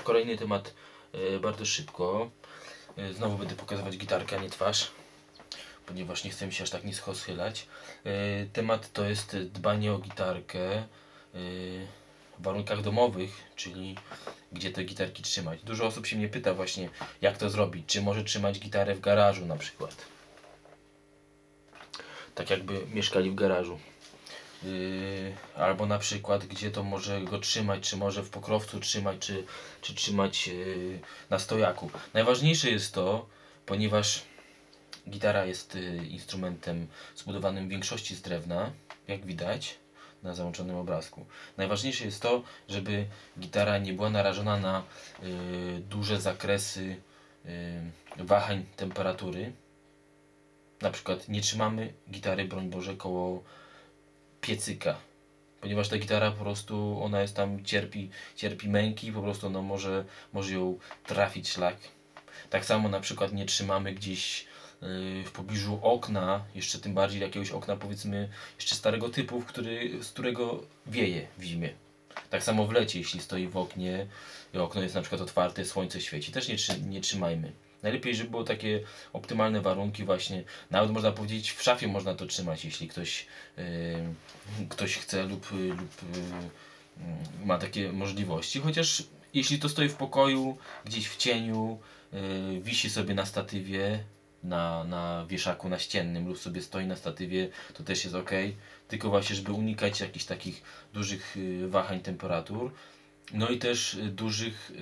Dobra, kolejny temat e, bardzo szybko. E, znowu będę pokazywać gitarkę, a nie twarz, ponieważ nie chcę mi się aż tak nisko schylać. E, temat to jest dbanie o gitarkę w warunkach domowych, czyli gdzie te gitarki trzymać. Dużo osób się mnie pyta właśnie, jak to zrobić. Czy może trzymać gitarę w garażu na przykład. Tak jakby mieszkali w garażu. Albo na przykład gdzie to może go trzymać, czy może w pokrowcu trzymać, czy, czy trzymać yy, na stojaku. Najważniejsze jest to, ponieważ gitara jest yy, instrumentem zbudowanym w większości z drewna, jak widać na załączonym obrazku. Najważniejsze jest to, żeby gitara nie była narażona na yy, duże zakresy wahań temperatury. Na przykład nie trzymamy gitary, broń Boże, koło piecyka. Ponieważ ta gitara po prostu, ona jest tam, cierpi, cierpi męki, po prostu ona może, może ją trafić szlak. Tak samo na przykład nie trzymamy gdzieś yy, w pobliżu okna, jeszcze tym bardziej jakiegoś okna powiedzmy jeszcze starego typu, który, z którego wieje w zimie. Tak samo w lecie, jeśli stoi w oknie i okno jest na przykład otwarte, słońce świeci, też nie, nie trzymajmy. Najlepiej, żeby było takie optymalne warunki właśnie, nawet można powiedzieć w szafie można to trzymać, jeśli ktoś, yy, ktoś chce lub, yy, lub yy, ma takie możliwości, chociaż jeśli to stoi w pokoju, gdzieś w cieniu, yy, wisi sobie na statywie, na, na wieszaku naściennym lub sobie stoi na statywie, to też jest ok. Tylko właśnie, żeby unikać jakichś takich dużych yy, wahań temperatur, no i też yy, dużych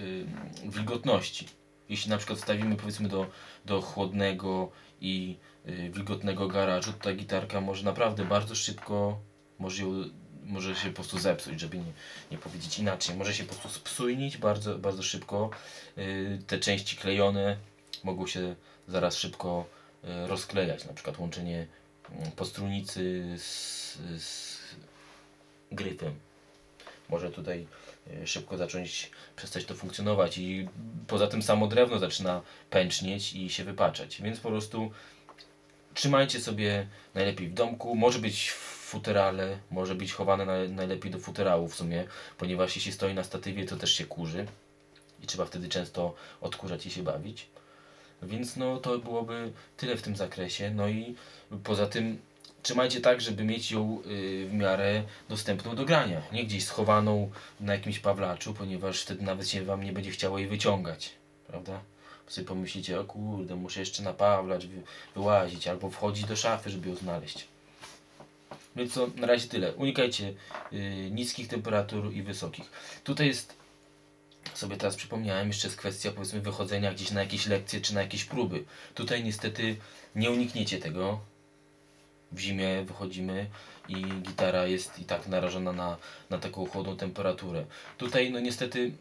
wilgotności. Jeśli na przykład wstawimy powiedzmy do, do chłodnego i yy, wilgotnego garażu, to ta gitarka może naprawdę bardzo szybko może, ją, może się po prostu zepsuć, żeby nie, nie powiedzieć inaczej. Może się po prostu spsujnić bardzo, bardzo szybko. Yy, te części klejone mogą się zaraz szybko yy, rozklejać. Na przykład łączenie yy, postrunicy z, z gryfem. Może tutaj szybko zacząć przestać to funkcjonować i poza tym samo drewno zaczyna pęcznieć i się wypaczać. Więc po prostu trzymajcie sobie najlepiej w domku. Może być w futerale, może być chowane na, najlepiej do futerału w sumie, ponieważ jeśli stoi na statywie, to też się kurzy i trzeba wtedy często odkurzać i się bawić. Więc no to byłoby tyle w tym zakresie. No i poza tym trzymajcie tak, żeby mieć ją y, w miarę dostępną do grania. Nie gdzieś schowaną na jakimś pawlaczu, ponieważ wtedy nawet się wam nie będzie chciało jej wyciągać. Prawda? Sobie pomyślicie, o kurde, muszę jeszcze na pawlacz wy, wyłazić, albo wchodzić do szafy, żeby ją znaleźć. Więc to na razie tyle. Unikajcie y, niskich temperatur i wysokich. Tutaj jest, sobie teraz przypomniałem, jeszcze jest kwestia powiedzmy wychodzenia gdzieś na jakieś lekcje czy na jakieś próby. Tutaj niestety nie unikniecie tego. W zimie wychodzimy i gitara jest i tak narażona na, na taką chłodną temperaturę. Tutaj no niestety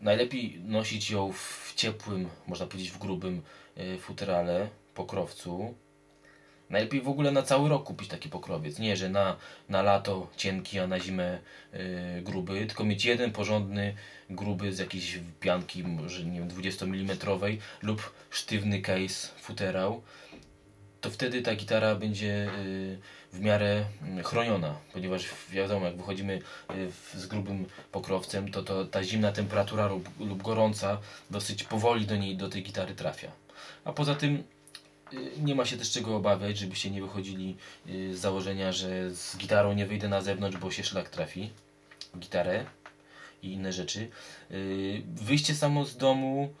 najlepiej nosić ją w ciepłym, można powiedzieć w grubym y, futerale, pokrowcu. Najlepiej w ogóle na cały rok kupić taki pokrowiec. Nie, że na, na lato cienki, a na zimę y, gruby, tylko mieć jeden porządny, gruby z jakiejś pianki, może nie wiem, 20 mm lub sztywny case futerał. To wtedy ta gitara będzie y, w miarę mm, chroniona, ponieważ wiadomo, jak wychodzimy y, z grubym pokrowcem, to, to ta zimna temperatura lub, lub gorąca dosyć powoli do niej, do tej gitary trafia. A poza tym y, nie ma się też czego obawiać, żebyście nie wychodzili z założenia, że z gitarą nie wyjdę na zewnątrz, bo się szlak trafi gitarę i inne rzeczy. Wyjście samo z domu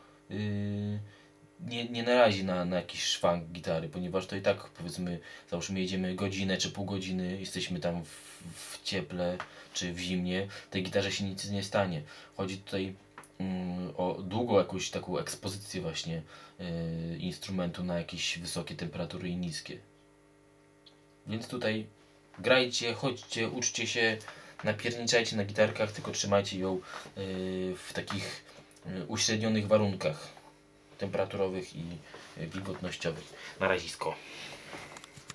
nie, nie narazi na, na jakiś szwank gitary, ponieważ to i tak powiedzmy, załóżmy jedziemy godzinę czy pół godziny, jesteśmy tam w, w cieple czy w zimnie, tej gitarze się nic nie stanie. Chodzi tutaj mm, o długą jakąś taką ekspozycję właśnie y, instrumentu na jakieś wysokie temperatury i niskie. Więc tutaj grajcie, chodźcie, uczcie się, napierniczajcie na gitarkach, tylko trzymajcie ją y, w takich y, uśrednionych warunkach temperaturowych i wilgotnościowych. Na razisko.